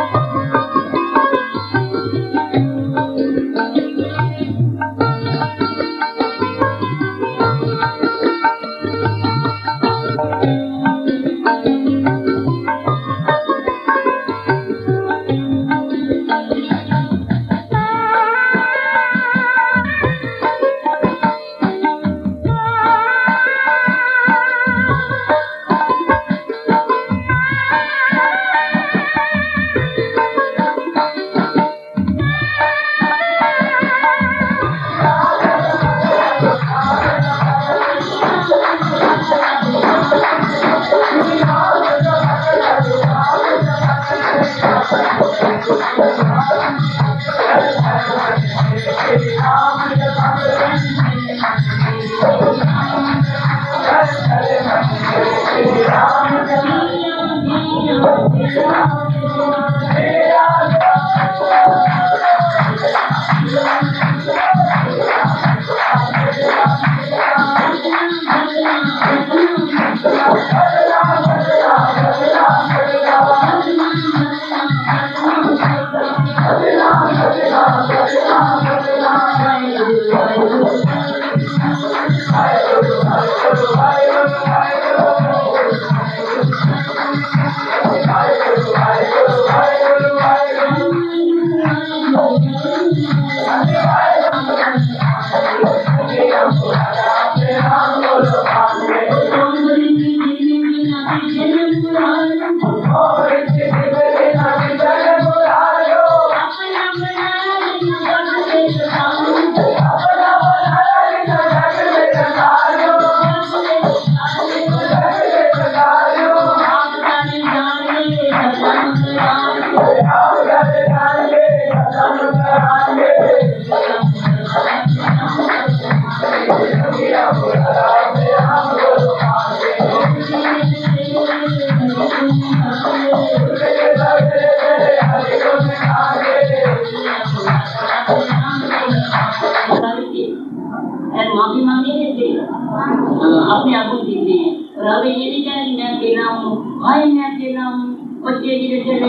माफ़ी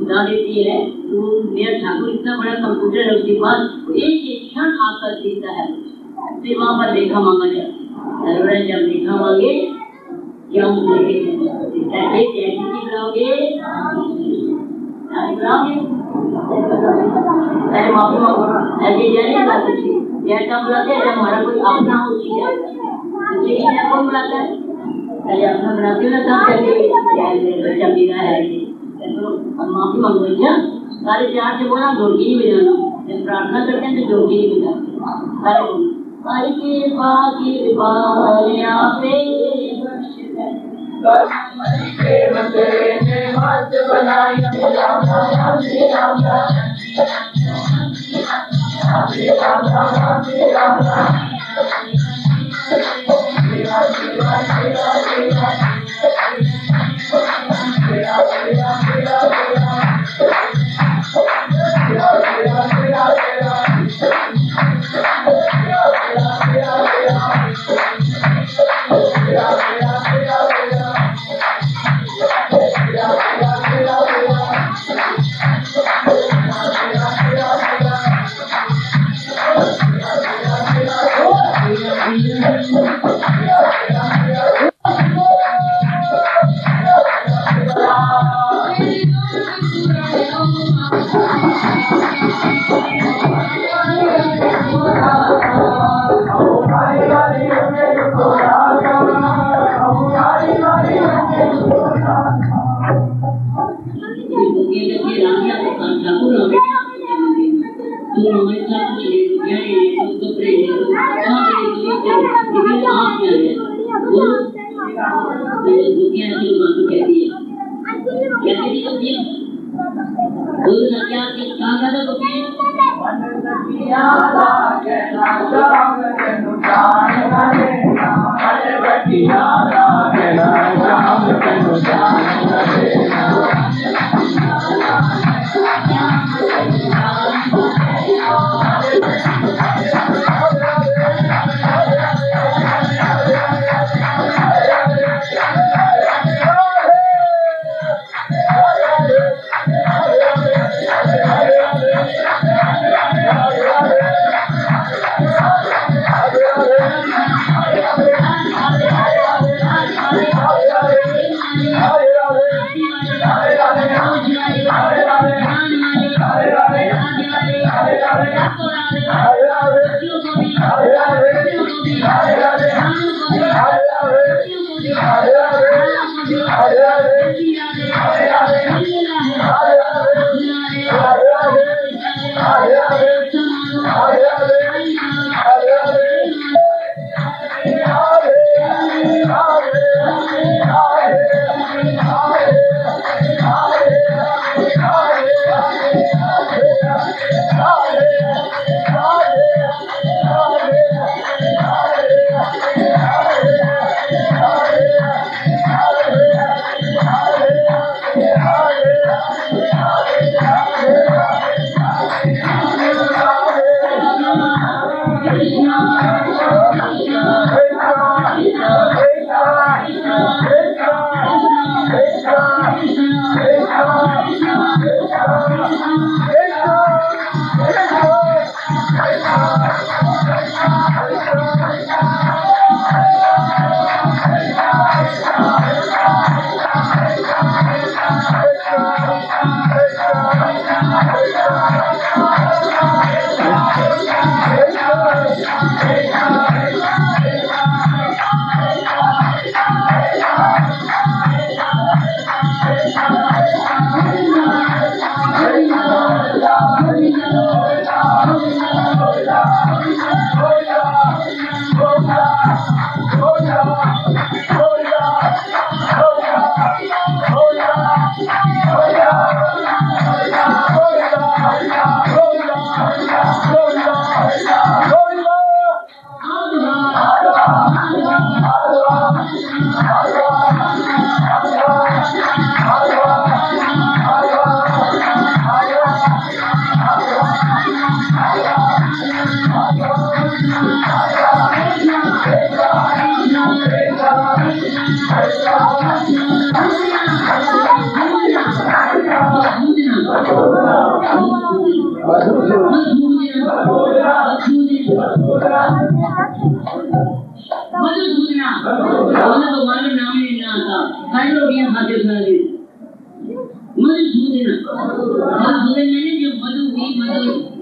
बता देती है। तो मेरा ठाकुर इतना बड़ा कंप्यूटर है, उसके पास एक एक क्षण आकर सीखता है। फिर वहाँ पर लेखा मांगा जाता है। जब लेखा मांगे, क्या ऐसी चीज़ बनाओगे माफ़ी मांगो ऐसे जाने यह कब बुलाते हैं, जब हमारा कोई अपना हो लेकिन यह कौन बुलाता है। पहले अपना बनाते हो ना, तब कहते बच्चा मेरा है और माफ़ी मंगवाई है सारे प्यार से बोला जोगी भी जाना प्रार्थना करते हैं तो जोगी भी जाना सारे के बाकी बारिया पे Thank you. मधुसूदना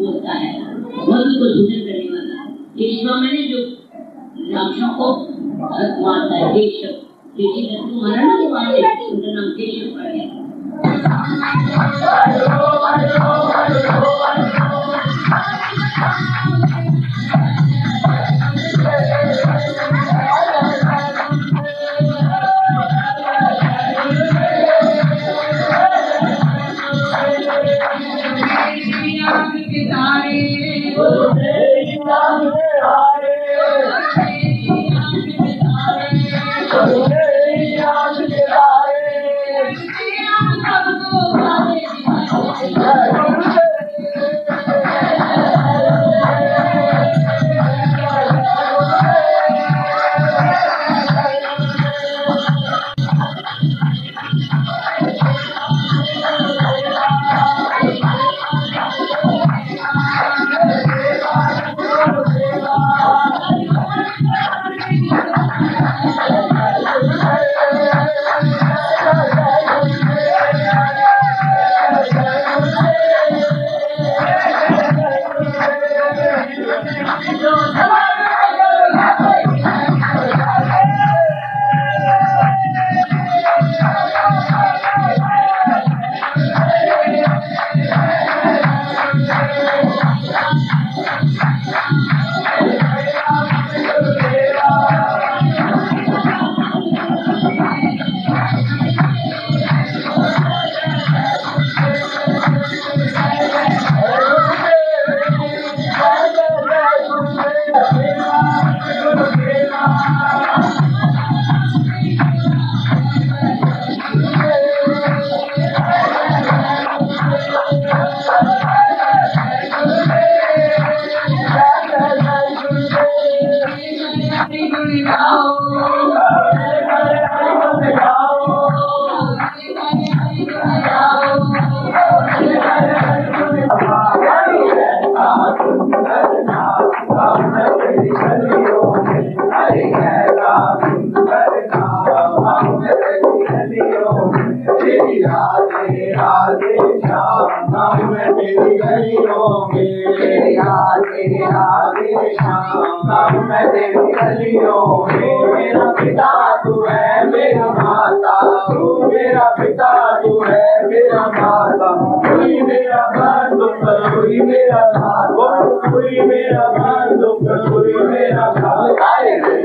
होता है मधु को सूदन करने वाला केशव मैंने जो राक्षसों को मारता है केशव किसी ने तो मारा ना तो मारे उनका नाम केशव पड़ गया 打开之 मेरा पिता मेरा माता मेरा पिता तू है मेरा माता मेरा भान दुख मेरा भान कोई मेरा भान आए मैं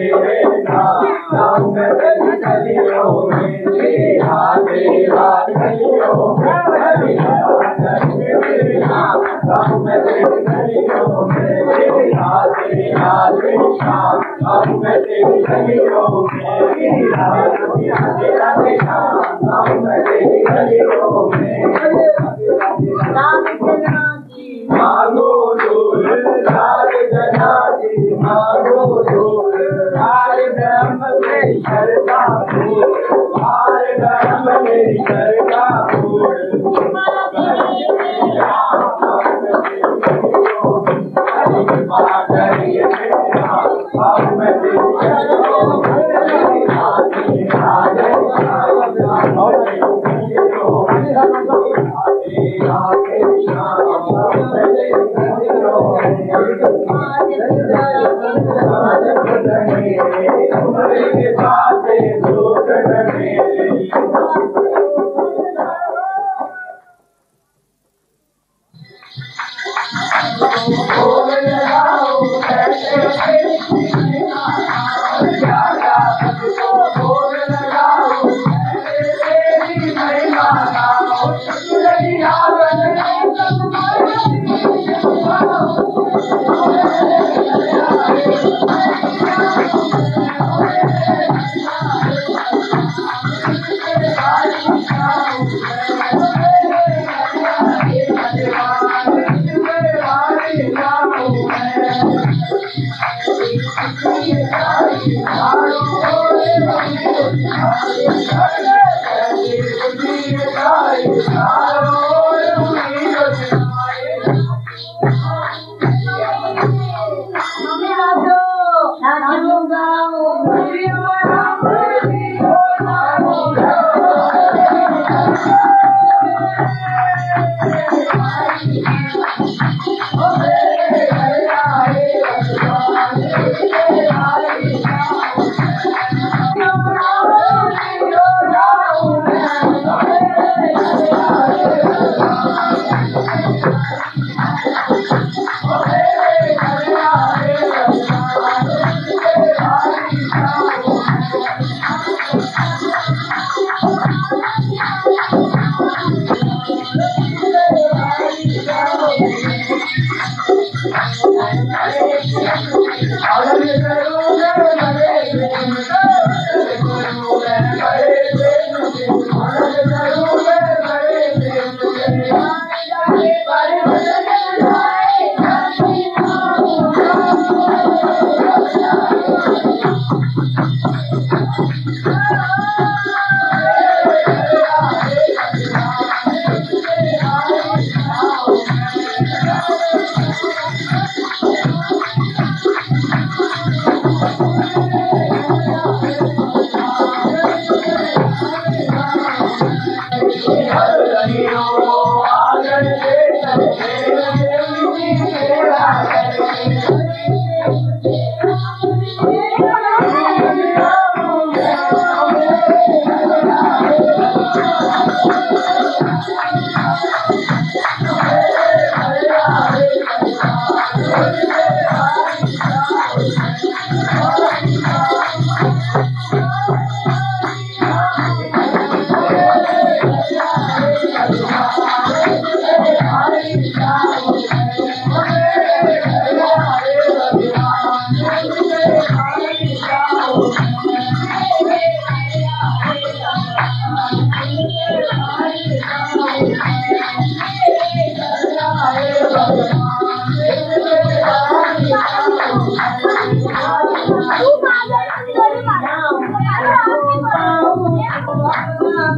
में राधे राधे श्याम मैं तेरी गलियों में राधे राधे श्याम मैं तेरी गलियों में मेरा राधा कबनी धाई जो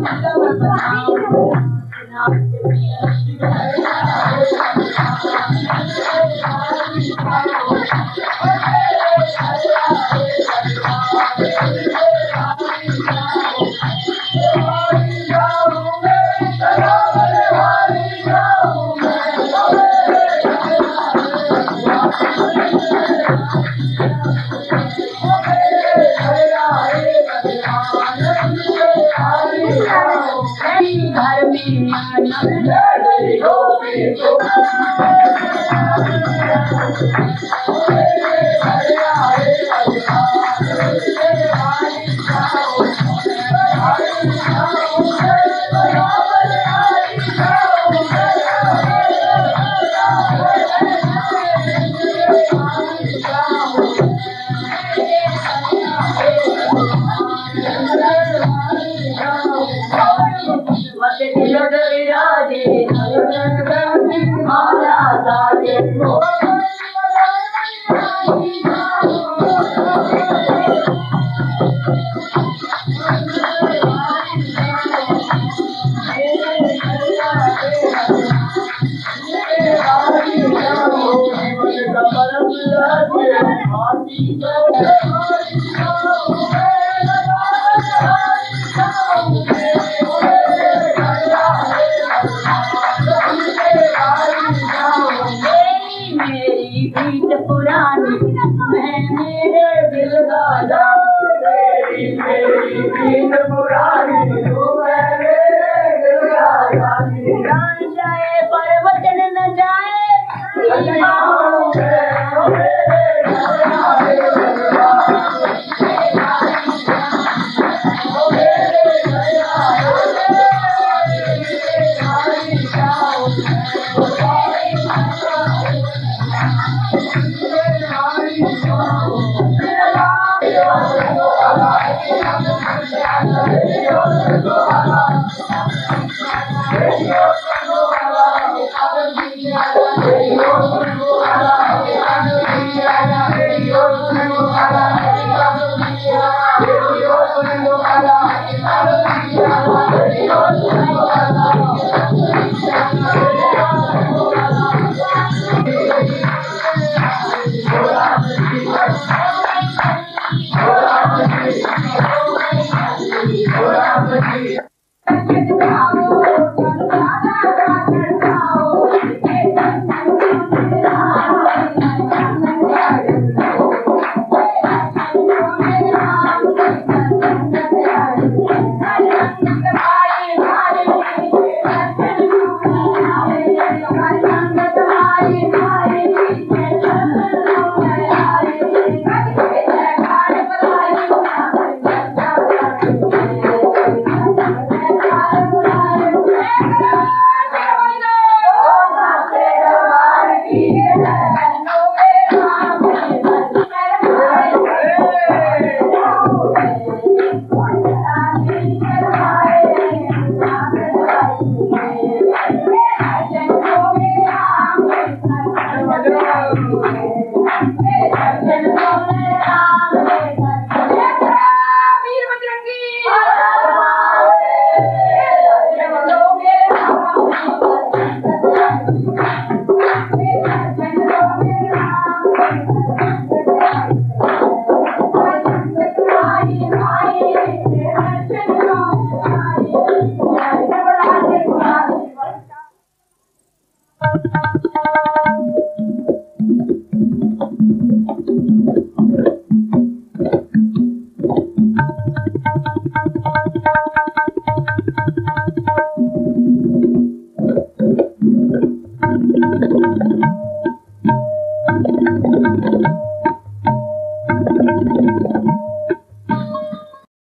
Thank you. Thank you. मेरी